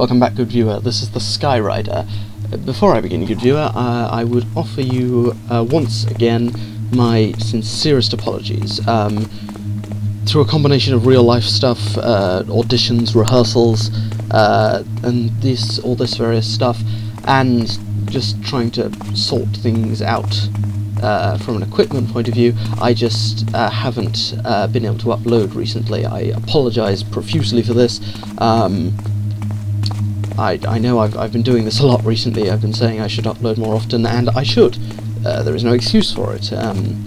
Welcome back, good viewer. This is the Skyrider. Uh, Before I begin, good viewer, uh, I would offer you uh, once again my sincerest apologies. Um, through a combination of real life stuff, uh, auditions, rehearsals, uh, and this all this various stuff, and just trying to sort things out uh, from an equipment point of view, I just uh, haven't uh, been able to upload recently. I apologise profusely for this. Um, I, I know I've, I've been doing this a lot recently. I've been saying I should upload more often, and I should. Uh, there is no excuse for it. Um,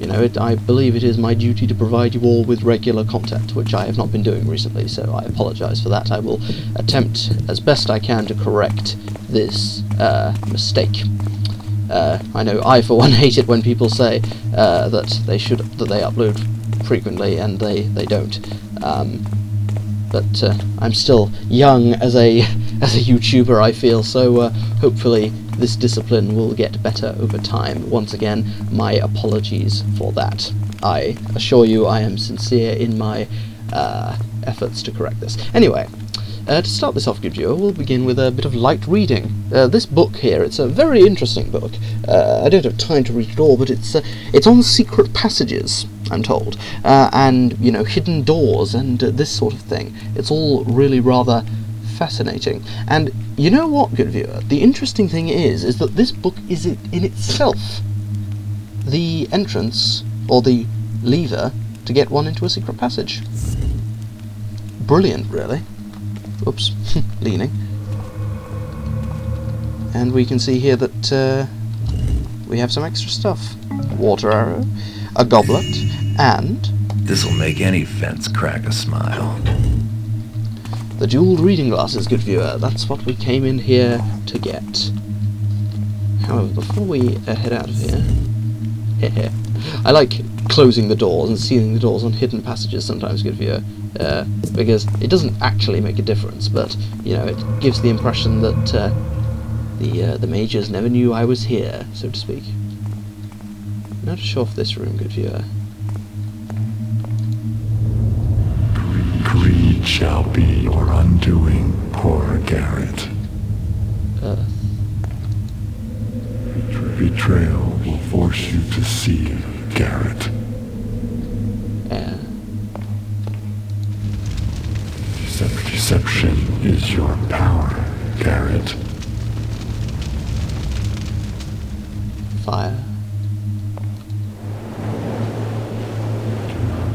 you know, it, I believe it is my duty to provide you all with regular content, which I have not been doing recently, so I apologise for that. I will attempt as best I can to correct this uh, mistake. Uh, I know I, for one, hate it when people say uh, that they should that they upload frequently and they they don't. Um, but uh, I'm still young as a as a YouTuber, I feel. So uh, hopefully this discipline will get better over time. Once again, my apologies for that. I assure you, I am sincere in my uh, efforts to correct this. Anyway. Uh, to start this off, good viewer, we'll begin with a bit of light reading. Uh, this book here, it's a very interesting book. Uh, I don't have time to read it all, but it's uh, it's on secret passages, I'm told, uh, and you know hidden doors and uh, this sort of thing. It's all really rather fascinating. And you know what, good viewer? The interesting thing is, is that this book is in itself the entrance or the lever to get one into a secret passage. Brilliant, really. Oops, leaning. And we can see here that uh, we have some extra stuff. Water arrow, a goblet, and This'll make any fence crack a smile. the jeweled reading glasses, good viewer. That's what we came in here to get. However, before we uh, head out of here, I like closing the doors and sealing the doors on hidden passages sometimes, good viewer, uh, because it doesn't actually make a difference, but you know it gives the impression that uh, the uh, the mages never knew I was here, so to speak. Now to show off this room, good viewer. Greed shall be your undoing, poor Garrett. Earth. Betrayal will force you to see Garrett. Deception is your power, Garrett. Fire.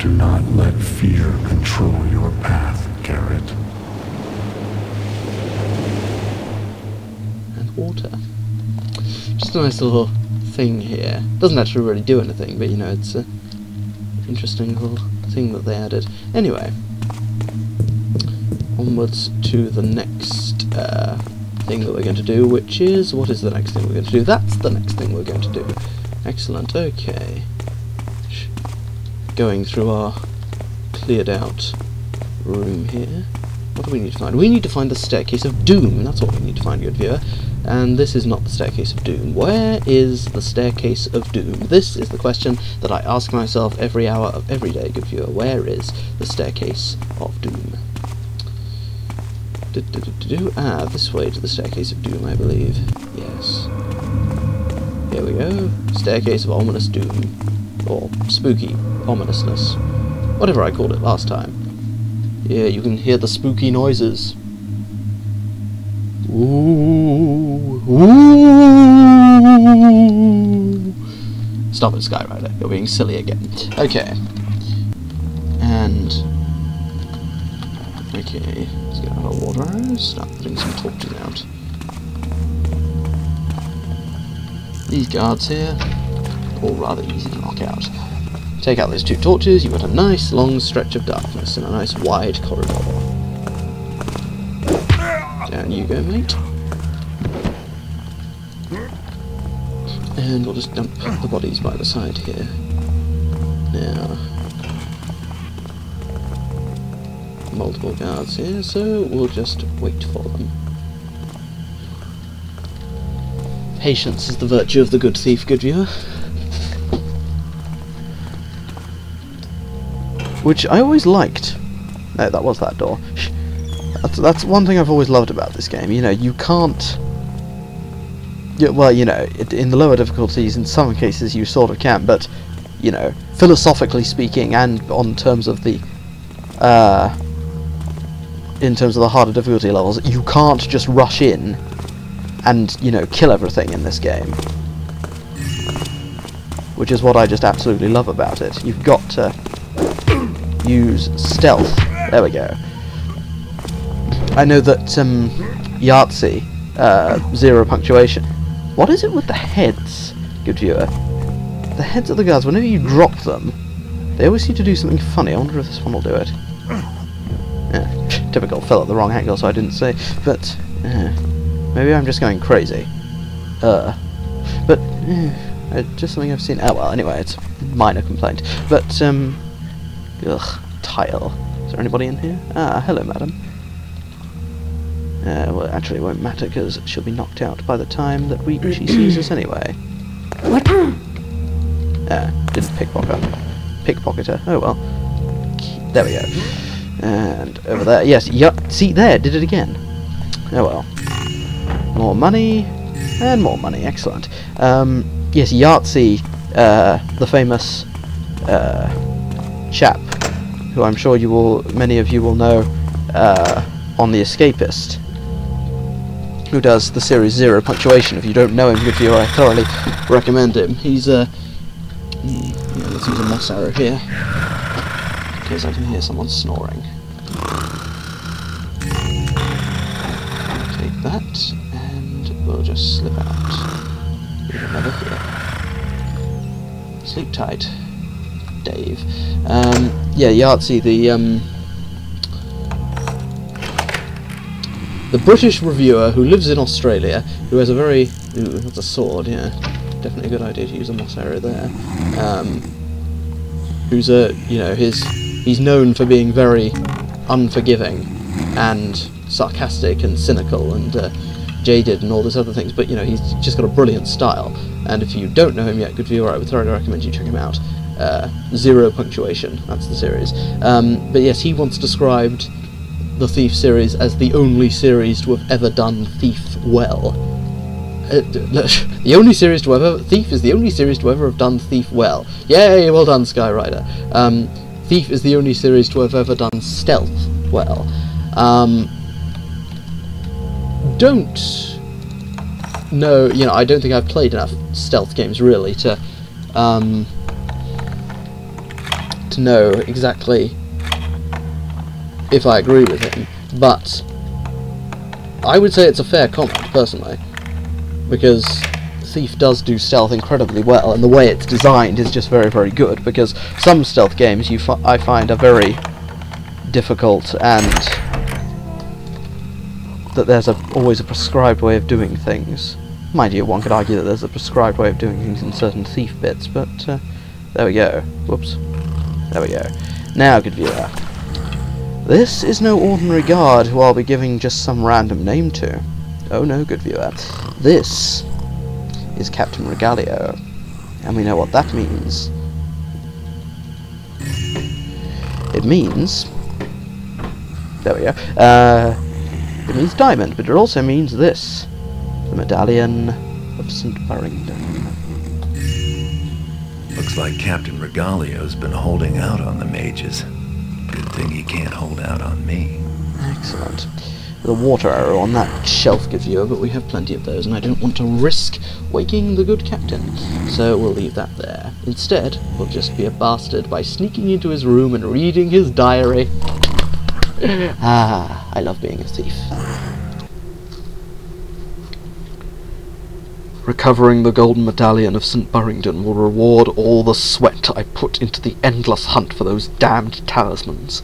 Do not let fear control your path, Garrett. and water. Just a nice little thing here. Doesn't actually really do anything, but you know, it's an interesting little thing that they added. Anyway, onwards to the next uh, thing that we're going to do, which is what is the next thing we're going to do? That's the next thing we're going to do. Excellent. Okay. Going through our cleared out room here. What do we need to find? We need to find the Staircase of Doom. That's what we need to find, good viewer. And this is not the Staircase of Doom. Where is the Staircase of Doom? This is the question that I ask myself every hour of every day, good viewer. Where is the Staircase of Doom? Do, do, do. Ah, this way to the Staircase of Doom, I believe. Yes. Here we go. Staircase of Ominous Doom. Or spooky ominousness. Whatever I called it last time. Yeah, you can hear the spooky noises. Ooh, ooh. Stop it, Skyrider. You're being silly again. Okay. And... Okay, let's get out of water start putting some torches out. These guards here, all rather easy to knock out. Take out those two torches, you've got a nice long stretch of darkness and a nice wide corridor. Down you go, mate. And we'll just dump the bodies by the side here. Now, multiple guards here, so we'll just wait for them. Patience is the virtue of the good thief, good viewer. Which I always liked. No, that was that door. That's, that's one thing I've always loved about this game. You know, you can't. Yeah, well, you know, it, in the lower difficulties, in some cases you sort of can, but you know, philosophically speaking, and on terms of the, uh, in terms of the harder difficulty levels, you can't just rush in and you know kill everything in this game. Which is what I just absolutely love about it. You've got to use stealth. There we go. I know that um, Yahtzee, uh, zero punctuation. What is it with the heads, good viewer? The heads of the guards, whenever you drop them, they always seem to do something funny. I wonder if this one will do it. Yeah, typical, fell at the wrong angle, so I didn't say. But, uh, maybe I'm just going crazy. Uh, but, uh, just something I've seen. Oh well, anyway, it's a minor complaint. But, um, ugh, tile. Is there anybody in here? Ah, hello, madam. Uh, well, actually, it won't matter because she'll be knocked out by the time that we she sees us anyway. What? Ah, didn't pickpocket. Pickpocket her. Oh well. There we go. And over there. Yes, yeah. See, there, did it again. Oh well. More money. And more money. Excellent. Um, yes, Yahtzee, uh, the famous uh, chap, who I'm sure you will, many of you will know, uh, on The Escapist, who does the series Zero Punctuation. If you don't know him, good I thoroughly recommend him. He's uh, hmm, yeah, let's use a moss arrow here, in case I can hear someone snoring. Take that, and we'll just slip out. Sleep tight, Dave. Um, yeah, Yahtzee, the um, the British reviewer who lives in Australia, who has a very ooh, that's a sword, yeah, definitely a good idea to use a moss arrow there. Um, who's a you know his he's known for being very unforgiving and sarcastic and cynical and uh, jaded and all these other things, but you know he's just got a brilliant style. And if you don't know him yet, good viewer, I would thoroughly recommend you check him out. Uh, Zero Punctuation, that's the series. Um, but yes, he once described the Thief series as the only series to have ever done Thief well. Uh, the only series to ever Thief is the only series to ever have done Thief well. Yay! Well done, Skyrider. Um, Thief is the only series to have ever done stealth well. Um, don't know. You know, I don't think I've played enough stealth games really to um, know exactly if I agree with him, but I would say it's a fair comment, personally, because Thief does do stealth incredibly well, and the way it's designed is just very, very good, because some stealth games you fi- I find are very difficult and that there's a, always a prescribed way of doing things. Mind you, one could argue that there's a prescribed way of doing things in certain Thief bits, but uh, there we go. Whoops. There we go. Now, good viewer. This is no ordinary guard who I'll be giving just some random name to. Oh no, good viewer. This is Captain Regalio. And we know what that means. It means... There we go. Uh, it means diamond, but it also means this. The Medallion of St. Burrington. Looks like Captain Regalio's been holding out on the mages. Good thing he can't hold out on me. Excellent. The water arrow on that shelf gives you, but we have plenty of those, and I don't want to risk waking the good captain, so we'll leave that there. Instead, we'll just be a bastard by sneaking into his room and reading his diary. ah, I love being a thief. Recovering the golden medallion of St. Burrington will reward all the sweat I put into the endless hunt for those damned talismans.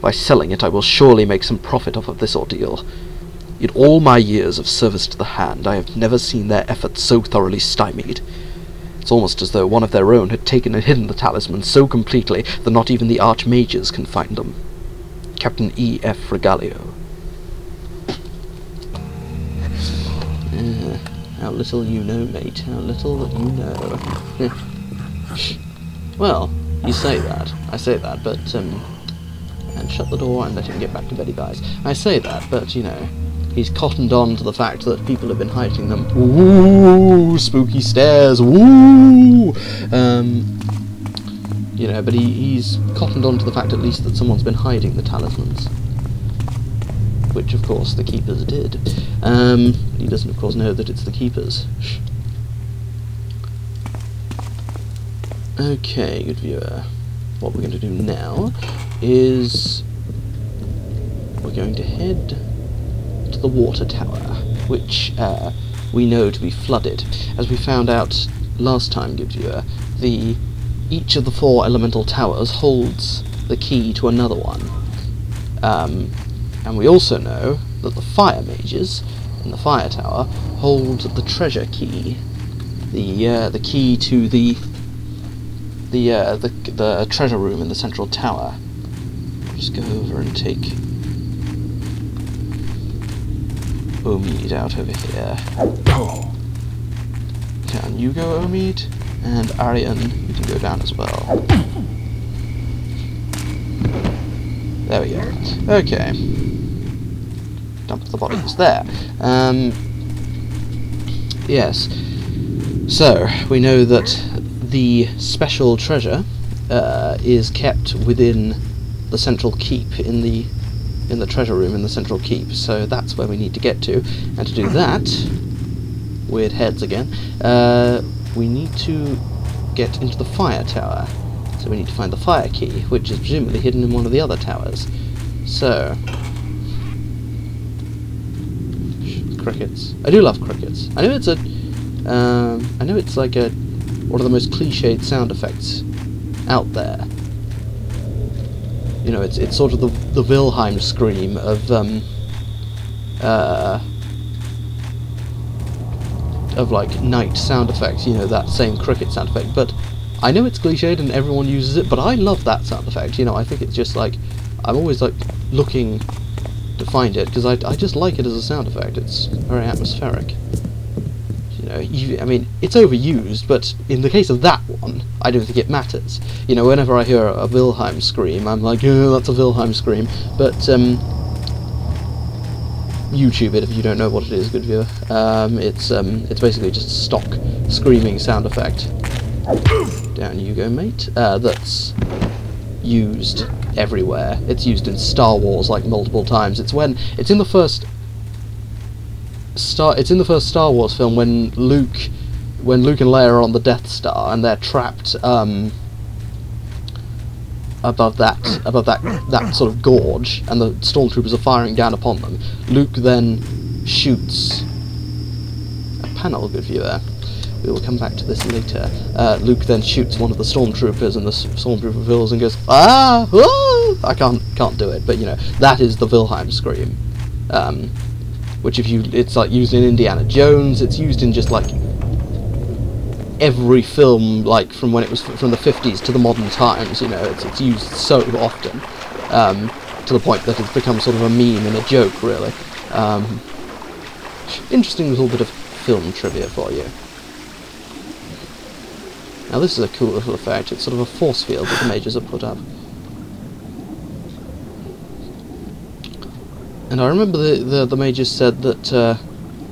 By selling it, I will surely make some profit off of this ordeal. In all my years of service to the hand, I have never seen their efforts so thoroughly stymied. It's almost as though one of their own had taken and hidden the talisman so completely that not even the archmages can find them. Captain E. F. Regalio. How little you know, mate. How little you know. well, you say that. I say that, but um, and shut the door and let him get back to bed, guys. I say that, but you know, he's cottoned on to the fact that people have been hiding them. Ooh, spooky stairs. Ooh. Um, you know, but he, he's cottoned on to the fact at least that someone's been hiding the talismans. Which, of course, the keepers did. Um, he doesn't, of course, know that it's the keepers. Okay, good viewer. What we're going to do now is we're going to head to the water tower, which uh, we know to be flooded. As we found out last time, good viewer, the each of the four elemental towers holds the key to another one. Um, and we also know that the fire mages in the fire tower hold the treasure key, the uh, the key to the the uh, the the treasure room in the central tower. Just go over and take Omid out over here. Can you go, Omid? And Arian, you can go down as well. There we go. Okay. Dump the bodies there. Um, yes. So, we know that the special treasure uh, is kept within the central keep in the in the treasure room in the central keep. So that's where we need to get to, and to do that, weird heads again. Uh, we need to get into the fire tower. So we need to find the fire key, which is presumably hidden in one of the other towers. So crickets. I do love crickets. I know it's a um, I know it's like a one of the most cliched sound effects out there. You know, it's it's sort of the the Wilhelm scream of um, uh, of like night sound effects. You know, that same cricket sound effect. But I know it's cliched and everyone uses it, but I love that sound effect. You know, I think it's just like I'm always like looking find it because I I just like it as a sound effect. It's very atmospheric you know, you, I mean, it's overused, but in the case of that one, I don't think it matters. You know, whenever I hear a Wilhelm scream, I'm like, oh, that's a Wilhelm scream. But, um, YouTube it if you don't know what it is, good viewer. Um, it's, um, it's basically just stock screaming sound effect. Down you go, mate. Uh, that's used everywhere. It's used in Star Wars, like, multiple times. It's when, it's in the first Star. It's in the first Star Wars film when Luke, when Luke and Leia are on the Death Star and they're trapped um, above that above that that sort of gorge, and the stormtroopers are firing down upon them. Luke then shoots a panel. Good viewer. We will come back to this later. Uh, Luke then shoots one of the stormtroopers, and the stormtrooper feels and goes, "Ah! Oh! I can't can't do it." But you know that is the Wilhelm scream. Um, which if you it's like used in Indiana Jones it's used in just like every film like from when it was from the 50s to the modern times you know it's, it's used so often um, to the point that it's become sort of a meme and a joke really um, interesting little bit of film trivia for you now this is a cool little effect it's sort of a force field that the mages have put up And I remember the, the, the mages said that uh,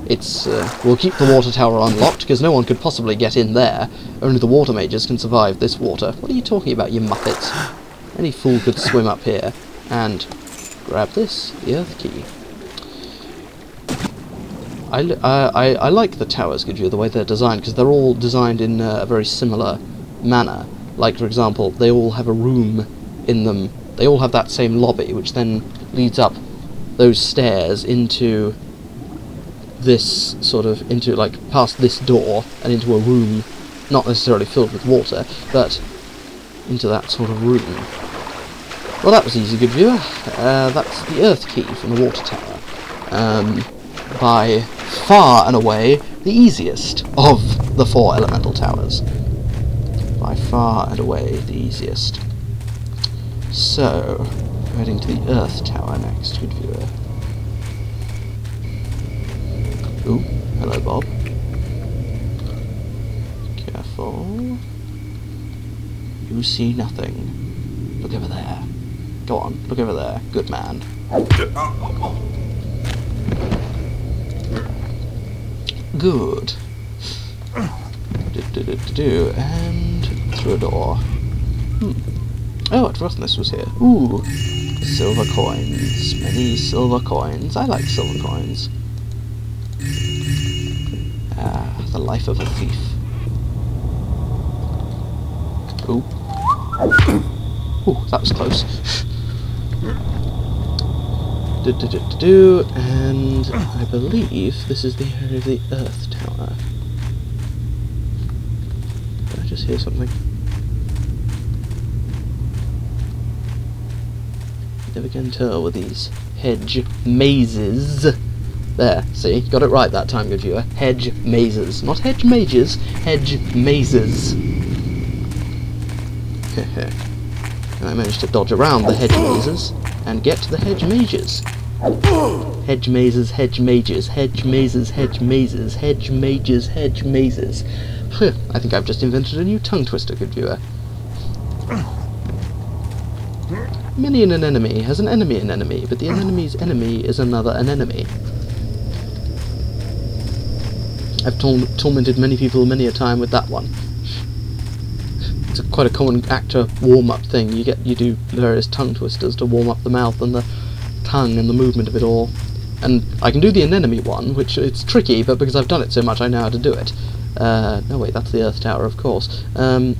it's uh, we'll keep the water tower unlocked because no one could possibly get in there. Only the water mages can survive this water. What are you talking about, you muppets? Any fool could swim up here and grab this, the earth key. I, I, I like the towers, good view, the way they're designed, because they're all designed in uh, a very similar manner. Like, for example, they all have a room in them. They all have that same lobby, which then leads up those stairs into this sort of into like past this door and into a room not necessarily filled with water but into that sort of room well that was easy good viewer uh, that's the earth key from the water tower um, by far and away the easiest of the four elemental towers by far and away the easiest so heading to the Earth Tower next, good viewer. Ooh, hello Bob. Careful. You see nothing. Look over there. Go on, look over there. Good man. Oh, oh, oh. Good. Do, do, do, do. And through a door. Hmm. Oh, forgotten this was here. Ooh, silver coins. Many silver coins. I like silver coins. Ah, the life of a thief. Ooh. Ooh, that was close. Do, do, do, do, do, and I believe this is the area of the Earth Tower. Did I just hear something? Never can tell with these hedge mazes. There, see, got it right that time, good viewer. Hedge mazes, not hedge mages, hedge mazes. and I managed to dodge around the hedge mazes and get to the hedge mages. Hedge mazes, hedge mages, hedge mazes, hedge mazes, hedge mages, hedge mazes. I think I've just invented a new tongue twister, good viewer. Many an enemy has an enemy an enemy, but the enemy's enemy is another an enemy. I've tor tormented many people many a time with that one. It's a, quite a common actor warm-up thing. You get you do various tongue twisters to warm up the mouth and the tongue and the movement of it all. And I can do the anemone one, which it's tricky, but because I've done it so much, I know how to do it. Uh, no, wait, that's the Earth Tower, of course. Um,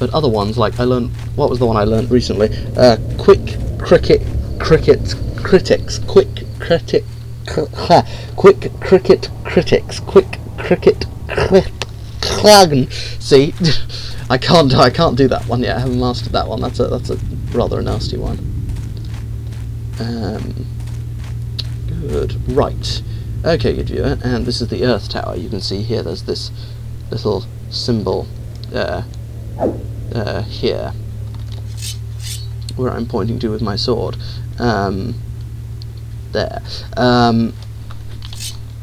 but other ones, like I learned, what was the one I learned recently? Uh, quick cricket, cricket critics, quick critic, ha. quick cricket critics, quick cricket clag. See, I can't, I can't do that one yet. I haven't mastered that one. That's a, that's a rather a nasty one. Um, good, right. Okay, good viewer, and this is the Earth Tower. You can see here. There's this little symbol. Uh, uh, here, where I'm pointing to with my sword. Um, there. Um,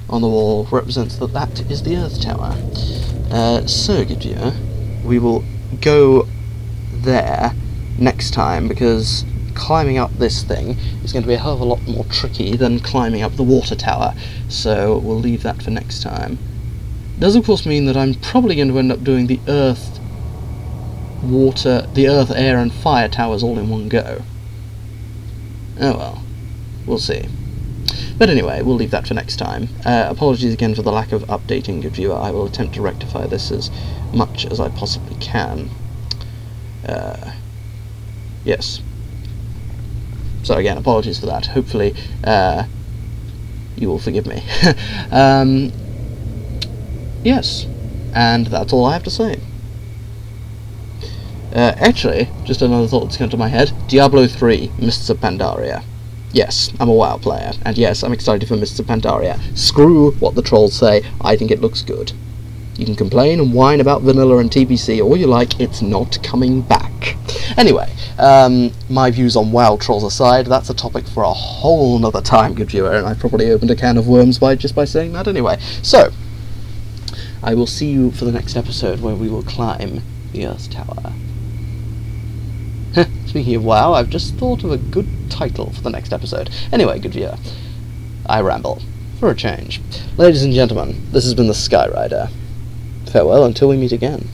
on the wall represents that that is the Earth Tower. Uh, so, good viewer, we will go there next time because climbing up this thing is going to be a hell of a lot more tricky than climbing up the water tower, so we'll leave that for next time. Does of course mean that I'm probably going to end up doing the Earth water, the earth, air and fire towers all in one go. Oh well, we'll see. But anyway, we'll leave that for next time. Uh, apologies again for the lack of updating, good viewer. I will attempt to rectify this as much as I possibly can. Uh, yes. So again, apologies for that. Hopefully, uh, you will forgive me. um, yes, and that's all I have to say. Uh, actually, just another thought that's come to my head. Diablo 3, Mists of Pandaria. Yes, I'm a WoW player, and yes, I'm excited for of Pandaria. Screw what the trolls say, I think it looks good. You can complain and whine about vanilla and TBC all you like, it's not coming back. Anyway, um, my views on WoW trolls aside, that's a topic for a whole nother time, good viewer, and I probably opened a can of worms by just by saying that anyway. So, I will see you for the next episode where we will climb the Earth Tower. Speaking of WoW, I've just thought of a good title for the next episode. Anyway, good viewer. I ramble. For a change. Ladies and gentlemen, this has been the Skyrider. Farewell until we meet again.